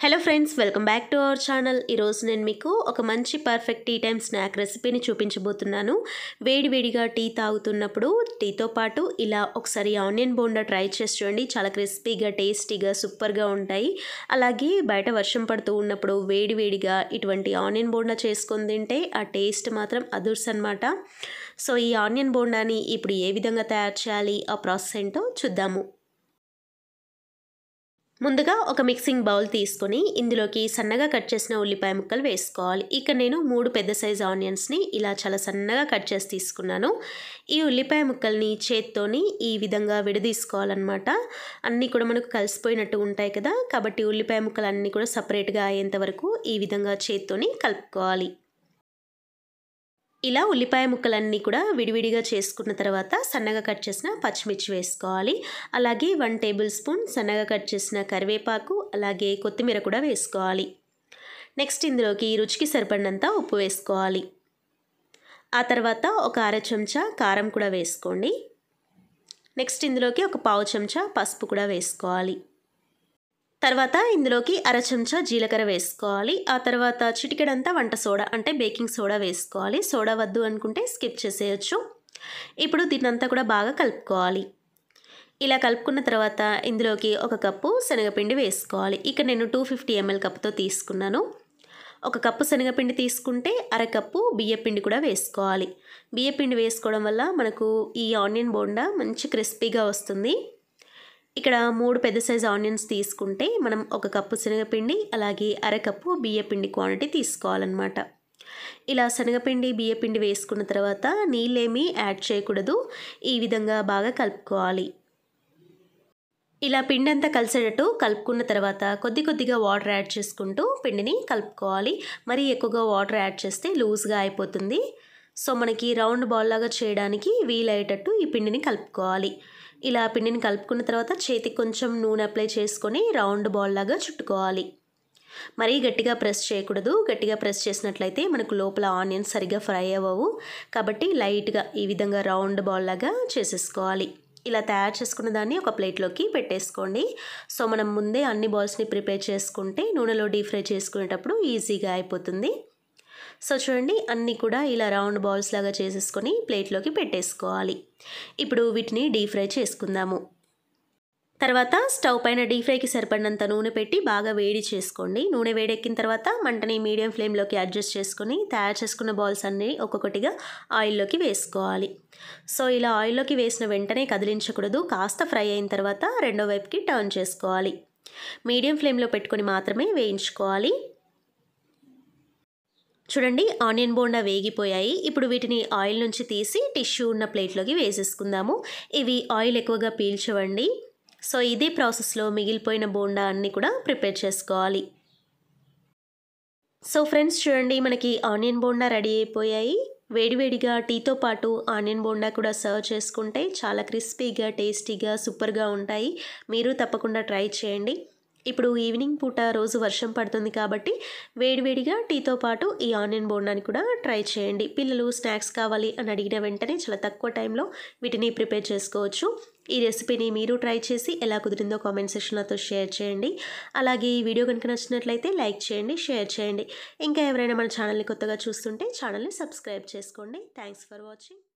Hello friends welcome back to our channel ఈరోజు నేను మీకు ఒక మంచి పర్ఫెక్ట్ టీ టైమ్ స్నాక్ రెసిపీని చూపించబోతున్నాను. వేడివేడిగా టీ తాగుతున్నప్పుడు టీతో పాటు ఇలా ఒకసారి ఆనియన్ బోండా ట్రై చేసి చూడండి. చాలా క్రిస్పీగా టేస్టీగా సూపర్గా ఉంటాయి. అలాగే బయట వర్షం పడుతూ ఉన్నప్పుడు వేడివేడిగా ఇటువంటి ఆనియన్ బోండా చేసుకొని తింటే ఆ టేస్ట్ మాత్రం అదుర్స్ అనమాట సో ఈ ఆనియన్ బోండాని ఇప్పుడు ఏ విధంగా తయారు చేయాలి ఆ ప్రాసెస్ ఏంటో చూద్దాము. ముందుగా ఒక మిక్సింగ్ బౌల్ తీసుకొని ఇందులోకి సన్నగా కట్ చేసిన ఉల్లిపాయ ముక్కలు వేసుకోవాలి. ఇక నేను మూడు పెద్ద సైజు ఆనియన్స్ని ఇలా చాలా సన్నగా కట్ చేసి తీసుకున్నాను. ఈ ఉల్లిపాయ ముక్కల్ని చేత్తోని ఈ విధంగా విడదీసుకోవాలన్నమాట. అన్నీ కూడా మనకు కలిసిపోయినట్టు ఉంటాయి కదా కాబట్టి ఉల్లిపాయ ముక్కలు అన్నీ కూడా సపరేట్గా అయ్యేంత వరకు ఈ విధంగా చేత్తోని కలుపుకోవాలి. ఇలా ఉల్లిపాయ ముక్కలన్నీ కూడా విడివిడిగా చేసుకున్న తర్వాత సన్నగా కట్ చేసిన పచ్చిమిర్చి వేసుకోవాలి. అలాగే వన్ టేబుల్ స్పూన్ సన్నగా కట్ చేసిన కరివేపాకు అలాగే కొత్తిమీర కూడా వేసుకోవాలి. నెక్స్ట్ ఇందులోకి రుచికి సరిపడినంత ఉప్పు వేసుకోవాలి. ఆ తర్వాత ఒక అర చెంచా కారం కూడా వేసుకోండి. నెక్స్ట్ ఇందులోకి ఒక పావు చెంచా పసుపు కూడా వేసుకోవాలి. తర్వాత ఇందులోకి అర చెంచా జీలకర్ర వేసుకోవాలి. ఆ తర్వాత చిటికెడంతా వంట సోడా అంటే బేకింగ్ సోడా వేసుకోవాలి. సోడా వద్దు అనుకుంటే స్కిప్ చేసేయచ్చు. ఇప్పుడు దీన్నంతా కూడా బాగా కలుపుకోవాలి. ఇలా కలుపుకున్న తర్వాత ఇందులోకి ఒక కప్పు శనగపిండి వేసుకోవాలి. ఇక నేను టూ ఫిఫ్టీ ఎంఎల్ కప్తో తీసుకున్నాను. ఒక కప్పు శనగపిండి తీసుకుంటే అరకప్పు బియ్యపిండి కూడా వేసుకోవాలి. బియ్యపిండి వేసుకోవడం వల్ల మనకు ఈ ఆనియన్ బోండా మంచి క్రిస్పీగా వస్తుంది. ఇక్కడ మూడు పెద్ద సైజ్ ఆనియన్స్ తీసుకుంటే మనం ఒక కప్పు శనగపిండి అలాగే అరకప్పు బియ్యపిండి క్వాంటిటీ తీసుకోవాలన్నమాట. ఇలా శనగపిండి బియ్యపిండి వేసుకున్న తర్వాత నీళ్ళేమీ యాడ్ చేయకూడదు. ఈ విధంగా బాగా కలుపుకోవాలి. ఇలా పిండి అంతా కలిసేటట్టు కలుపుకున్న తర్వాత కొద్ది కొద్దిగా వాటర్ యాడ్ చేసుకుంటూ పిండిని కలుపుకోవాలి. మరీ ఎక్కువగా వాటర్ యాడ్ చేస్తే లూజ్గా అయిపోతుంది. సో మనకి రౌండ్ బాల్ లాగా చేయడానికి వీలయ్యేటట్టు ఈ పిండిని కలుపుకోవాలి. ఇలా పిండిని కలుపుకున్న తర్వాత చేతికి కొంచెం నూనె అప్లై చేసుకొని రౌండ్ బాల్ లాగా చుట్టుకోవాలి. మరీ గట్టిగా ప్రెస్ చేయకూడదు. గట్టిగా ప్రెస్ చేసినట్లయితే మనకు లోపల ఆనియన్స్ సరిగ్గా ఫ్రై అవ్వవు. కాబట్టి లైట్గా ఈ విధంగా రౌండ్ బాల్ లాగా చేసేసుకోవాలి. ఇలా తయారు చేసుకున్న దాన్ని ఒక ప్లేట్లోకి పెట్టేసుకోండి. సో మనం ముందే అన్ని బాల్స్ని ప్రిపేర్ చేసుకుంటే నూనెలో డీప్ ఫ్రై చేసుకునేటప్పుడు ఈజీగా అయిపోతుంది. సో చూడండి అన్నీ కూడా ఇలా రౌండ్ బాల్స్ లాగా చేసేసుకొని ప్లేట్లోకి పెట్టేసుకోవాలి. ఇప్పుడు వీటిని డీప్ ఫ్రై చేసుకుందాము. తర్వాత స్టవ్ పైన డీప్ ఫ్రైకి సరిపడినంత నూనె పెట్టి బాగా వేడి చేసుకోండి. నూనె వేడెక్కిన తర్వాత మంటని మీడియం ఫ్లేమ్లోకి అడ్జస్ట్ చేసుకొని తయారు చేసుకున్న బాల్స్ అన్నీ ఒక్కొక్కటిగా ఆయిల్లోకి వేసుకోవాలి. సో ఇలా ఆయిల్లోకి వేసిన వెంటనే కదిలించకూడదు. కాస్త ఫ్రై అయిన తర్వాత రెండో వైపుకి టర్న్ చేసుకోవాలి. మీడియం ఫ్లేమ్లో పెట్టుకొని మాత్రమే వేయించుకోవాలి. చూడండి ఆనియన్ బోండా వేగిపోయాయి. ఇప్పుడు వీటిని ఆయిల్ నుంచి తీసి టిష్యూ ఉన్న ప్లేట్లోకి వేసేసుకుందాము. ఇవి ఆయిల్ ఎక్కువగా పీల్చవండి. సో ఇదే ప్రాసెస్లో మిగిలిపోయిన బోండా అన్నీ కూడా ప్రిపేర్ చేసుకోవాలి. సో ఫ్రెండ్స్ చూడండి మనకి ఆనియన్ బోండా రెడీ అయిపోయాయి. వేడివేడిగా టీతో పాటు ఆనియన్ బోండా కూడా సర్వ్ చేసుకుంటే చాలా క్రిస్పీగా టేస్టీగా సూపర్గా ఉంటాయి. మీరు తప్పకుండా ట్రై చేయండి. ఇప్పుడు ఈవినింగ్ పూట రోజు వర్షం పడుతుంది కాబట్టి వేడివేడిగా టీతో పాటు ఈ ఆనియన్ బోండాని కూడా ట్రై చేయండి. పిల్లలు స్నాక్స్ కావాలి అని అడిగిన వెంటనే చాలా తక్కువ టైంలో వీటిని ప్రిపేర్ చేసుకోవచ్చు. ఈ రెసిపీని మీరు ట్రై చేసి ఎలా కుదిరిందో కామెంట్ సెక్షన్లతో షేర్ చేయండి. అలాగే ఈ వీడియో కనుక నచ్చినట్లయితే లైక్ చేయండి షేర్ చేయండి. ఇంకా ఎవరైనా మన ఛానల్ని కొత్తగా చూస్తుంటే ఛానల్ని సబ్స్క్రైబ్ చేసుకోండి. Thanks for watching